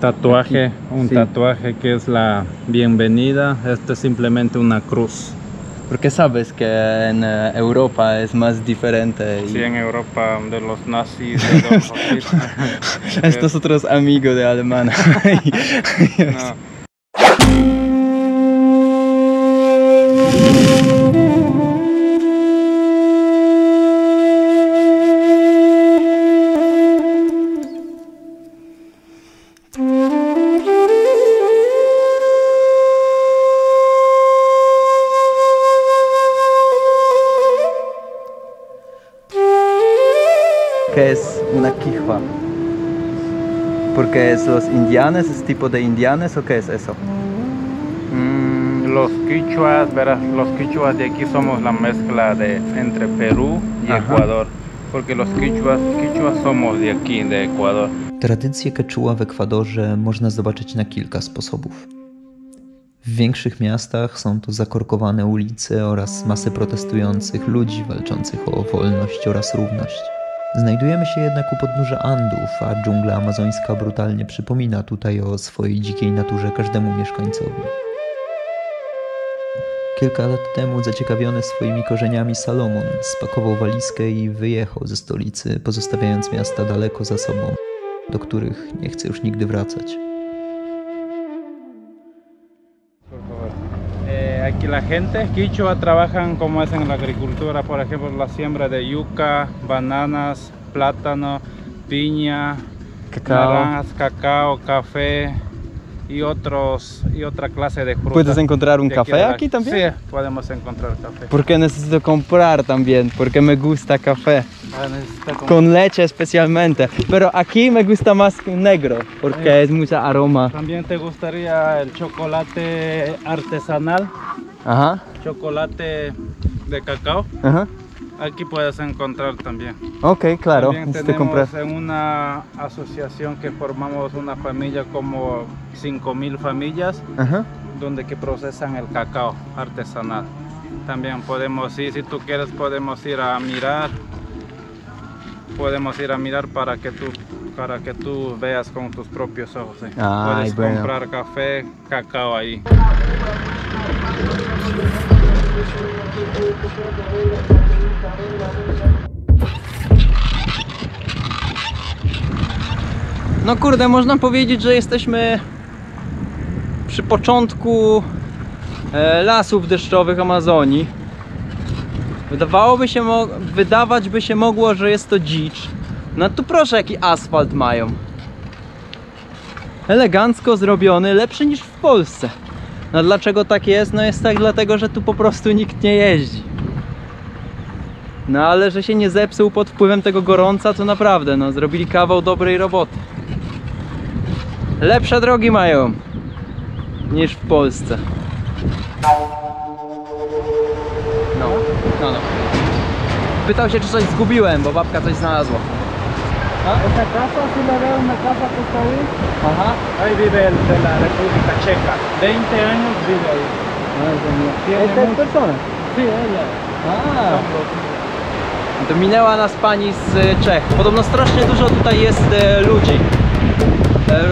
tatuaje, un Sí. tatuaje que es la bienvenida. Este es simplemente una cruz. Porque sabes que en eh, Europa es más diferente. y Sí, en Europa de los nazis, de los. Estos otros amigos de Alemania. No. ¿Qué es una quichua? Porque es los indianes, es tipo de indianes o qué es eso? Mm, los quichuas, verás, los quichuas de aquí somos la mezcla de entre Perú y Ajá. Ecuador. Porque los quichuas, quichuas somos de aquí, de Ecuador. Tradycję keczuła w Ekwadorze można zobaczyć na kilka sposobów. W większych miastach są to zakorkowane ulice oraz masy protestujących ludzi walczących o wolność oraz równość. Znajdujemy się jednak u podnóża Andów, a dżungla amazońska brutalnie przypomina tutaj o swojej dzikiej naturze każdemu mieszkańcowi. Kilka lat temu zaciekawiony swoimi korzeniami Salomon spakował walizkę i wyjechał ze stolicy, pozostawiając miasta daleko za sobą do których nie chcę już nigdy wracać. Aquí la gente quichua trabajan como es en la agricultura, por ejemplo, la siembra de yuca, bananas, plátano, piña, Cacao. naranjas, cacao, café y otros y otra clase de frutas. ¿Puedes encontrar un aquí café la- aquí también? Sí, podemos encontrar café. Porque necesito comprar también, porque me gusta café. Ah, Con leche especialmente. Pero aquí me gusta más negro, porque es mucha aroma. También te gustaría el chocolate artesanal, Ajá, chocolate de cacao. ajá. Aquí puedes encontrar también. Ok, claro. También tenemos comprar. en una asociación que formamos una familia como 5.000 familias Ajá. donde que procesan el cacao artesanal. También podemos ir, si tú quieres podemos ir a mirar. Podemos ir a mirar para que tú para que tú veas con tus propios ojos. ¿eh? Ay, Puedes bueno. comprar café, cacao ahí. No kurde, można powiedzieć, że jesteśmy przy początku e, lasów deszczowych Amazonii. Wydawałoby się, wydawać by się mogło, że jest to dzicz. No tu proszę, jaki asfalt mają. Elegancko zrobiony, lepszy niż w Polsce. No dlaczego tak jest? No jest tak dlatego, że tu po prostu nikt nie jeździ. No ale że się nie zepsuł pod wpływem tego gorąca, to naprawdę, no zrobili kawał dobrej roboty. Lepsze drogi mają niż w Polsce. No, no, no. Pytał się, czy coś zgubiłem, bo babka coś znalazła. Esta casa, si la veo, una casa que está ahí, Aha. ahí vive el de la República Checa. 20 años vive ahí. Tiene Esta jest mucho- persona. Sí, ella. A. To minęła nas pani z e, Czech. Podobno strasznie dużo tutaj jest e, ludzi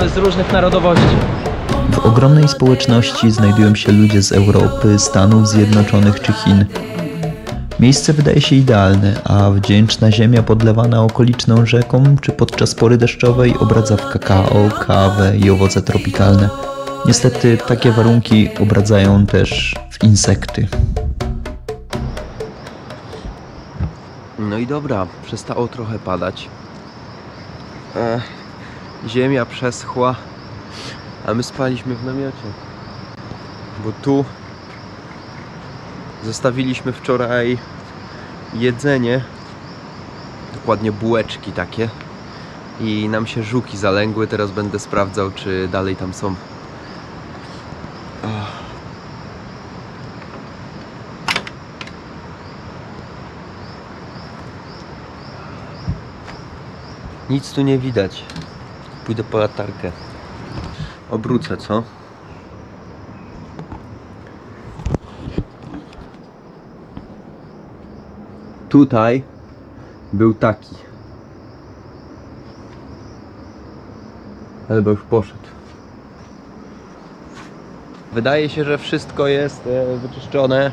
e, z różnych narodowości. W ogromnej społeczności znajdują się ludzie z Europy, Stanów Zjednoczonych czy Chin. Miejsce wydaje się idealne, a wdzięczna ziemia podlewana okoliczną rzeką czy podczas pory deszczowej obradza w kakao, kawę i owoce tropikalne. Niestety takie warunki obradzają też w insekty. No i dobra, przestało trochę padać. E, ziemia przeschła, a my spaliśmy w namiocie. Bo tu zostawiliśmy wczoraj jedzenie, dokładnie bułeczki takie. I nam się żuki zalęgły, teraz będę sprawdzał, czy dalej tam są. Nic tu nie widać. Pójdę po latarkę. Obrócę, co? Tutaj był taki. Albo już poszedł. Wydaje się, że wszystko jest e, wyczyszczone.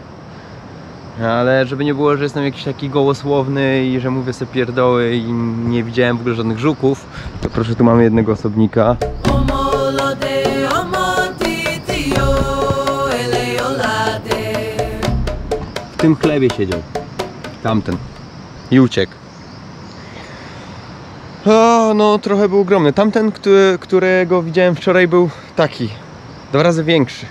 Ale żeby nie było, że jestem jakiś taki gołosłowny i że mówię sobie pierdoły i nie widziałem w ogóle żadnych żuków, to proszę, tu mamy jednego osobnika. W tym chlebie siedział. Tamten. I uciekł. O, no trochę był ogromny. Tamten, który, którego widziałem wczoraj był taki. Dwa razy większy.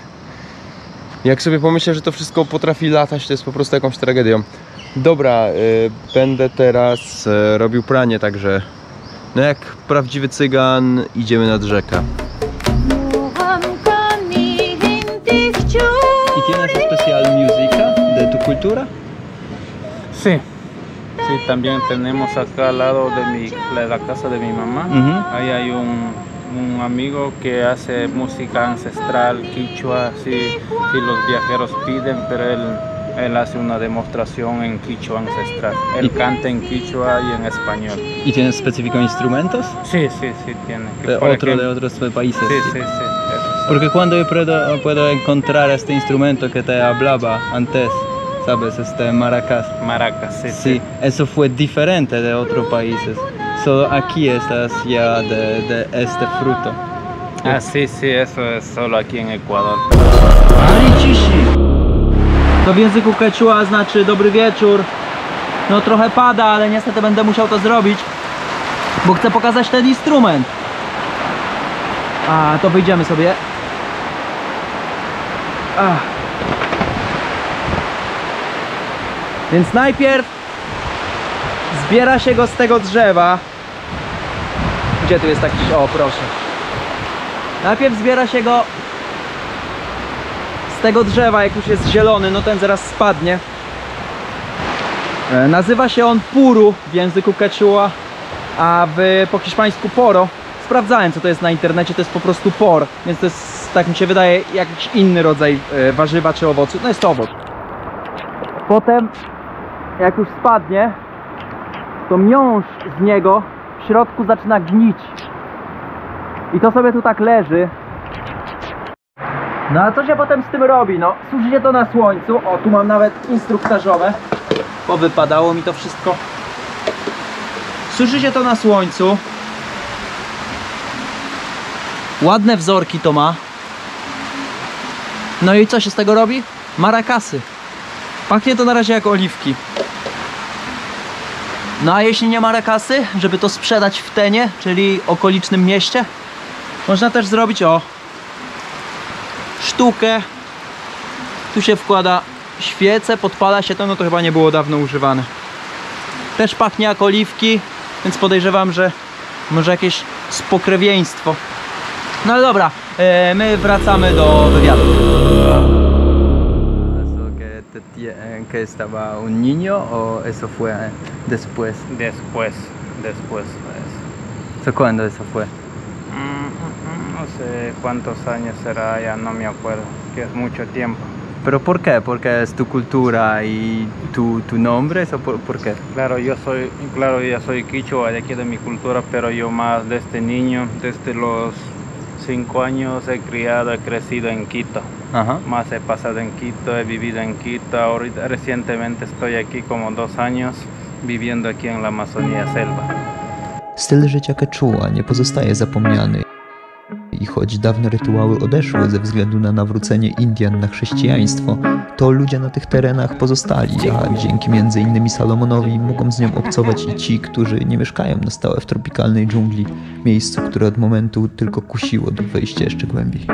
Jak sobie pomyślę, że to wszystko potrafi latać, to jest po prostu jakąś tragedią. Dobra, y, będę teraz y, robił pranie, także no jak prawdziwy cygan idziemy nad rzekę. ¿Y tienes especial música de tu cultura? Sí, sí, también tenemos acá al lado de mi, la, la casa de mi mamá. Ahí hay un, un amigo que hace música ancestral, quichua, si, si los viajeros piden, pero él, él hace una demostración en quichua ancestral. Él canta en quichua y en español. ¿Y tienes específicos instrumentos? Sí, sí, sí, tiene. De otro de otros países. Sí, sí, sí. sí. Porque cuando yo puedo, puedo encontrar este instrumento que te hablaba antes, ¿sabes? Este maracas. Maracas, sí, Sí, eso fue diferente de otros países. Solo aquí estás ya de, de este fruto. Ah, sí, sí, eso es solo aquí en Ecuador. To w języku quechua znaczy dobry wieczór. No trochę pada, ale niestety będę musiał to zrobić, bo chcę pokazać ten instrument. A, to wyjdziemy sobie. Ach. Więc najpierw zbiera się go z tego drzewa. Gdzie tu jest taki... O, proszę. Najpierw zbiera się go z tego drzewa, jak już jest zielony, no ten zaraz spadnie. E, Nazywa się on puru w języku quechua, a w, po hiszpańsku poro. Sprawdzałem co to jest na internecie, to jest po prostu por, więc to jest, tak mi się wydaje, jakiś inny rodzaj e, warzywa czy owocu. No jest to owoc. Potem, jak już spadnie, to miąższ z niego w środku zaczyna gnić. I to sobie tu tak leży, no a co się potem z tym robi? No, się to na słońcu. O, tu mam nawet instruktażowe. Bo wypadało mi to wszystko. Suszy się to na słońcu. Ładne wzorki to ma. No i co się z tego robi? Marakasy. Pachnie to na razie jak oliwki. No a jeśli nie marakasy, żeby to sprzedać w Tenie, czyli okolicznym mieście, można też zrobić o sztukę. Tu się wkłada świecę, podpala się to, no to chyba nie było dawno używane. Też pachnie jak oliwki, więc podejrzewam, że może jakieś spokrewieństwo. No ale dobra, e, my wracamy do wywiadu. Que estaba un niño o eso fue después? Después, después. pues. ¿So cuándo eso fue? Mm, mm, No sé cuántos años será, ya no me acuerdo, que es mucho tiempo. ¿Pero por qué? Porque es tu cultura y tu, tu nombre, ¿eso por, por qué? Claro, yo soy, claro, ya soy quichua de aquí de mi cultura, pero yo más desde niño, desde los cinco años he criado, he crecido en Quito. Ajá. Más he pasado en Quito, he vivido en Quito. Ahorita recientemente estoy aquí como dos años viviendo aquí en la Amazonía selva. Styl życia quechua nie pozostaje zapomniany. I choć dawne rytuały odeszły ze względu na nawrócenie Indian na chrześcijaństwo, to ludzie na tych terenach pozostali, a dzięki m.in. Salomonowi mogą z nią obcować i ci, którzy nie mieszkają na stałe w tropikalnej dżungli, miejscu, które od momentu tylko kusiło do wejścia jeszcze głębiej.